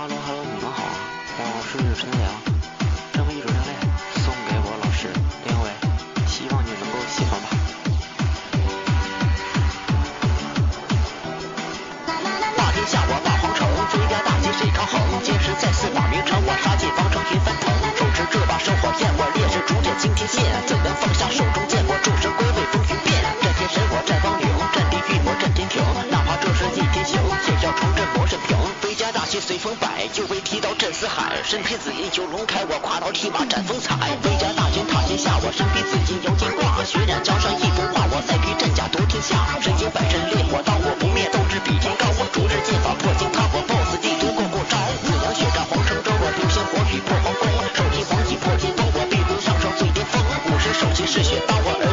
哈喽哈喽，你们好，我是陈良，随风摆，就被提刀震四海。身披紫衣九龙开，我跨刀提马斩风采。威家大军踏天下，我身披紫金腰间挂。血染江山亦幅画，我再披战甲夺天下。身经百战烈火刀，我不灭斗志比天高。我逐日剑法破金汤，我 boss 地图过过招。五阳血战皇城招，我冰心火雨破皇宫。手提黄戟破金刀，我必空上霜醉巅峰。五神手起是血刀，我。